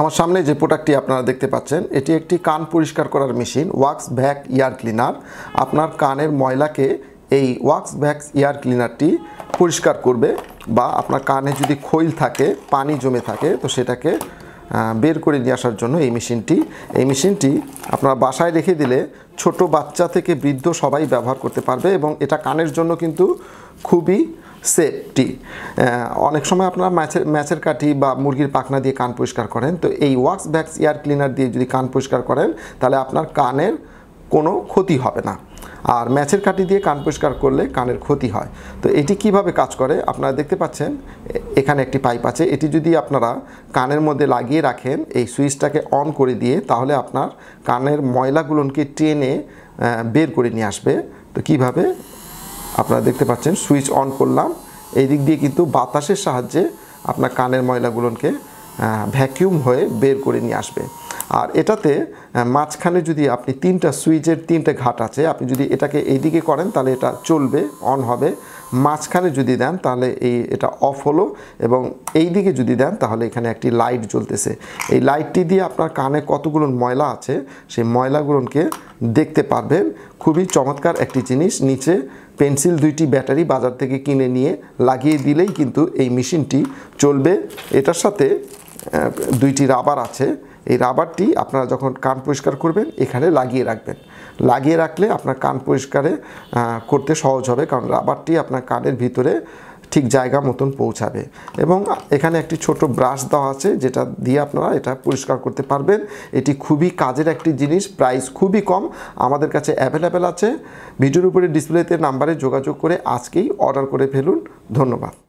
আমার সামনে যে প্রোডাক্টটি আপনারা দেখতে পাচ্ছেন, এটি একটি কান পরিষ্কার করার machine, wax vac ear cleaner. আপনার কানের ময়লাকে এই ওয়াক্স ভ্যাক্স ইয়ার ক্লিনারটি পরিষ্কার করবে বা আপনার কানে যদি খৈল থাকে, পানি জমে থাকে, তো সেটাকে বের করে নিয়ে আসার জন্য এই মেশিনটি। এই মেশিনটি আপনারা বাসায় রেখে দিলে ছোট বাচ্চা থেকে বৃদ্ধ সবাই ব্যবহার করতে পারবে এবং এটা কানের জন্য কিন্তু খুবই সেফটি অনেক সময় আপনারা ম্যাচের ম্যাচের কাঠি বা মুরগির পাখনা দিয়ে কান পরিষ্কার করেন। তো এই ওয়াক্স ভ্যাক্স এয়ার ক্লিনার দিয়ে যদি কান পরিষ্কার করেন, তাহলে আপনার কানের কোনো ক্ষতি হবে না। আর ম্যাচের কাঠি দিয়ে কান পরিষ্কার করলে কানের ক্ষতি হয়। তো এটি কীভাবে কাজ করে? আপনারা দেখতে পাচ্ছেন, এখানে একটি পাইপ আছে। এটি যদি আপনারা কানের মধ্যে লাগিয়ে রাখেন, এই সুইচটাকে অন করে দিয়ে, তাহলে আপনার কানের ময়লাগুলোকে টেনে বের করে নিয়ে আসবে। তো কীভাবে? আপনারা দেখতে পাচ্ছেন সুইচ অন করলাম। এই দিক দিয়ে কিন্তু বাতাসের সাহায্যে আপনার কানের ময়লাগুলোকে ভ্যাকিউম হয়ে বের করে নিয়ে আসবে। আর এটাতে মাঝখানে যদি আপনি তিনটা সুইচের তিনটে ঘাট আছে, আপনি যদি এটাকে এইদিকে করেন, তাহলে এটা চলবে অন হবে। মাঝখানে যদি দেন, তাহলে এই, এটা অফ হলো এবং এই দিকে যদি দেন, তাহলে এখানে একটি লাইট জ্বলতেছে। এই লাইটটি দিয়ে আপনার কানে কতগুলো ময়লা আছে, সেই ময়লাগুলোকে দেখতে পারবেন। খুবই চমৎকার একটি জিনিস, নিচে পেন্সিল দুইটি ব্যাটারি বাজার থেকে কিনে নিয়ে লাগিয়ে দিলেই কিন্তু এই মেশিনটি চলবে। এটার সাথে দুইটি রাবার আছে। এই রাবারটি আপনারা যখন কান পরিষ্কার করবেন, এখানে লাগিয়ে রাখবেন। লাগিয়ে রাখলে আপনার কান পরিষ্কারে করতে সহজ হবে, কারণ রাবারটি আপনার কানের ভিতরে ঠিক জায়গা মতন পৌঁছাবে। এবং এখানে একটি ছোট ব্রাশ দেওয়া আছে, যেটা দিয়ে আপনারা এটা পরিষ্কার করতে পারবেন। এটি খুবই কাজের একটি জিনিস, প্রাইস খুবই কম। আমাদের কাছে অ্যাভেলেবেল আছে। ভিডিওর উপরে ডিসপ্লেতে নাম্বারে যোগাযোগ করে আজকেই অর্ডার করে ফেলুন। ধন্যবাদ।